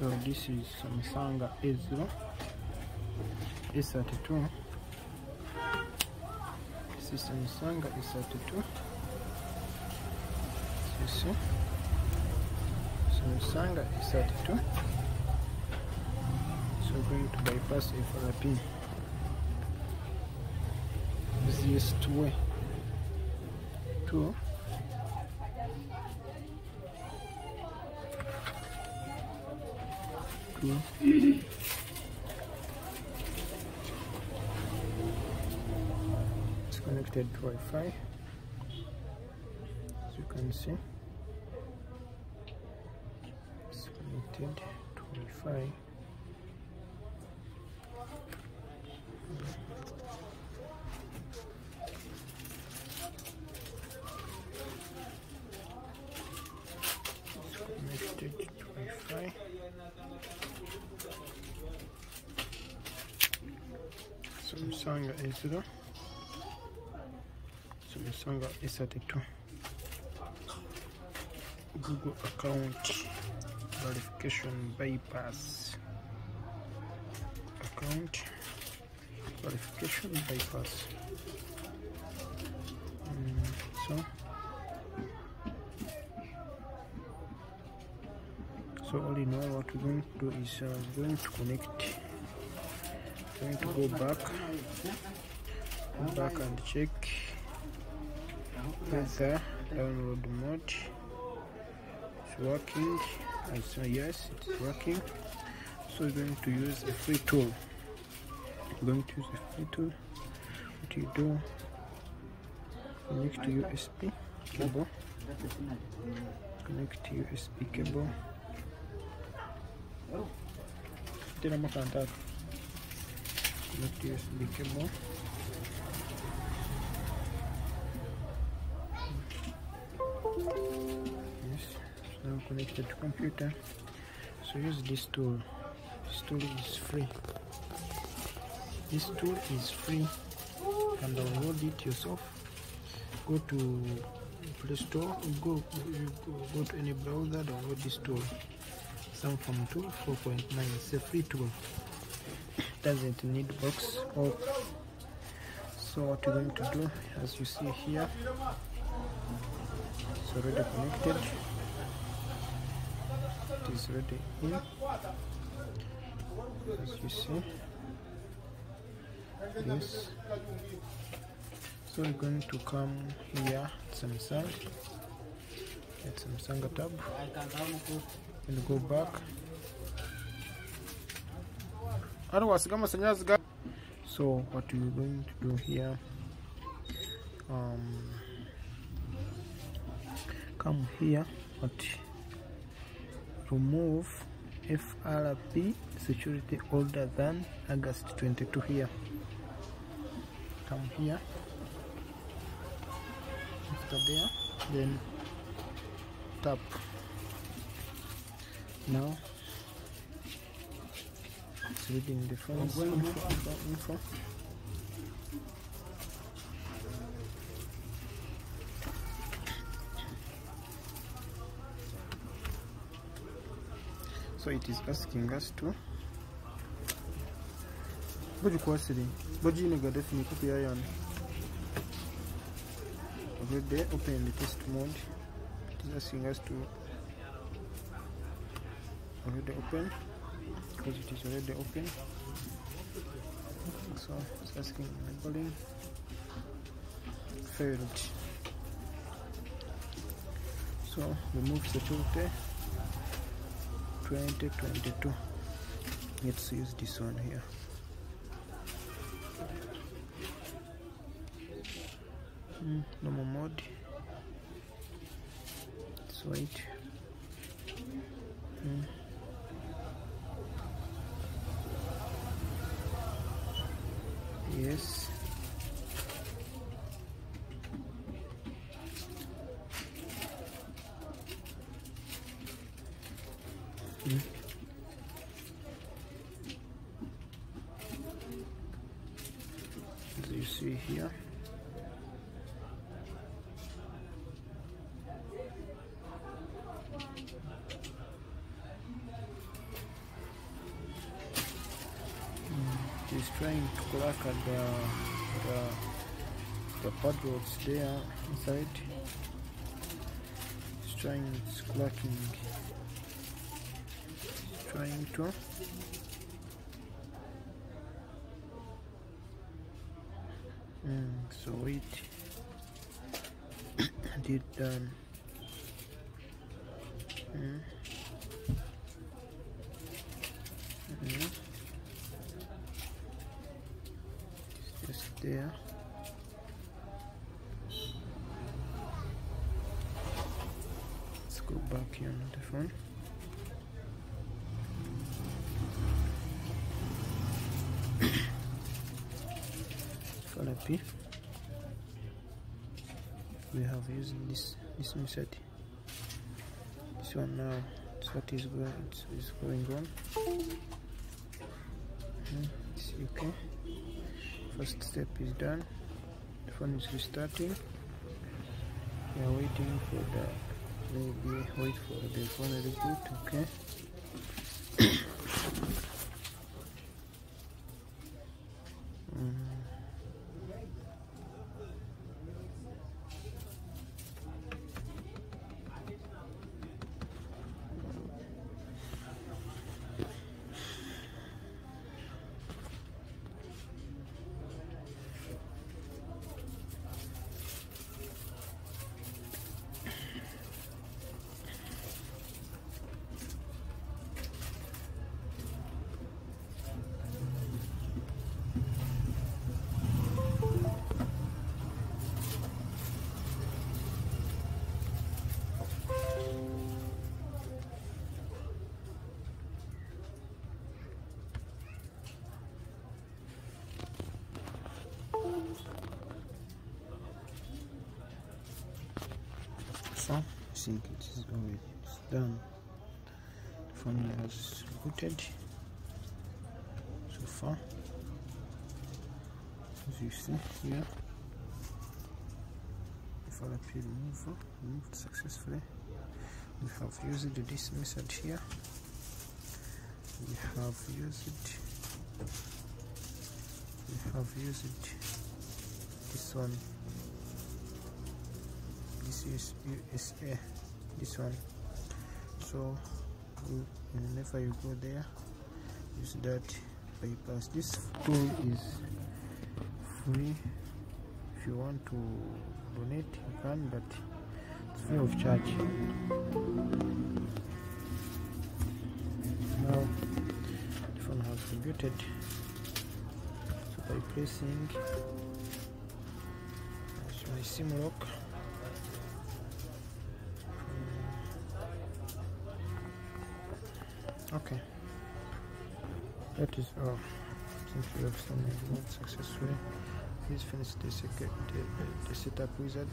So this is Samsung A0 A32. This is Samsung A32. You see? Samsung A32. So we're going to bypass FRP. Easiest way to to it's connected to Wi-Fi. As you can see. It's connected to Wi-Fi it's connected to Wi-Fi Samsung A0 Samsung A32 Google account verification bypass. Account verification bypass. Mm, so. So all in all what we're going to do is uh, going to connect going to go back. Go back and check. Whether download mode. Is working. I say yes it's working. So we're going to use a free tool. We're going to use a free tool. What you do? Connect to USB cable. Connect to USB cable. Tena connect USB cable yes now connected to computer so use this tool this tool is free. This tool is free. You can download it yourself. Go to play store go go, go to any browser download this tool. Samsung tool 4.9 it's a free tool doesn't need box or so what you're going to do as you see here it's already connected. It is already in. As you see yes so we're going to come here Samsung. At Samsung tab. And go back so what we're going to do here? Um, come here but remove FRP security older than August 22 here. Come here. After there then tap. Now it's reading the info, info, info. so it is asking us to boji kwasiri boji ne ga defini copy yayan already open the test mode. It is asking us to already open because it is already open so it's asking enabling failed so remove the security 2022 let's use this one here mm, normal mode let's wait see here. He's trying to crack at the, the, the padlocks there inside. He's trying, it's cracking. He's trying to. So wait. did done. Mm. Mm. It's just there. Let's go back here on the phone. We have used this this method. This one now. It's what is going. Going on. Mm, it's okay. First step is done. The phone is restarting. We are waiting for the maybe wait for the phone reboot. Okay. Think it is already it's done. The phone has booted so far. As you see here. If I appeal move moved mm, successfully. We have used this method here. We have used we have used this one this is USA eh, this one. So whenever you go there use that bypass. This tool is free. If you want to donate you can but it's free of charge. Now the phone has rebooted so by pressing my sim lock okay. That is all since we have it successfully please finish the, the, the setup wizard